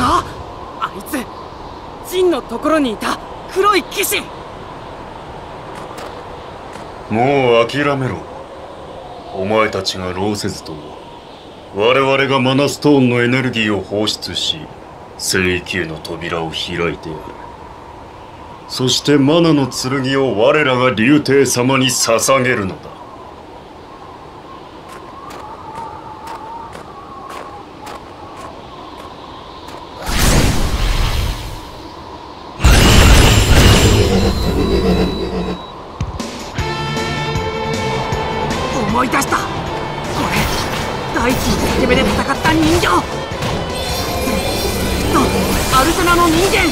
ああいつジンのところにいた黒い騎士。もう諦めろ。お前たちが労せずとも我々がマナストーンのエネルギーを放出し聖域への扉を開いてやる。そしてマナの剣を我らが竜帝様に捧げるのだ。大地の攻めで戦った人形。とアルセナの人間。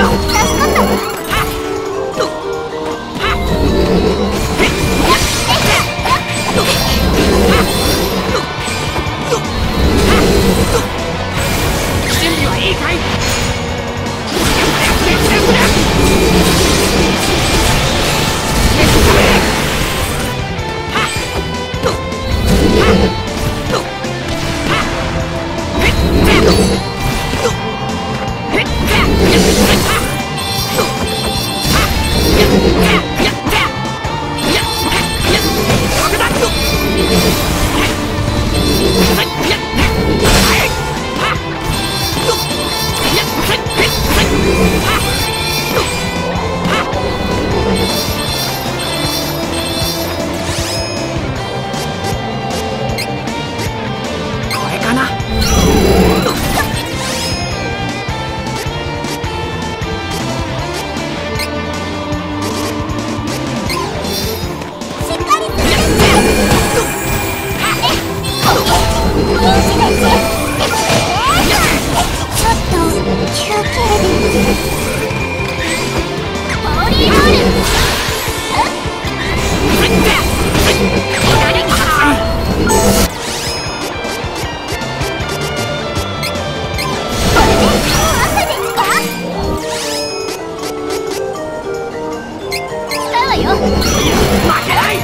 Brasil! 負けない。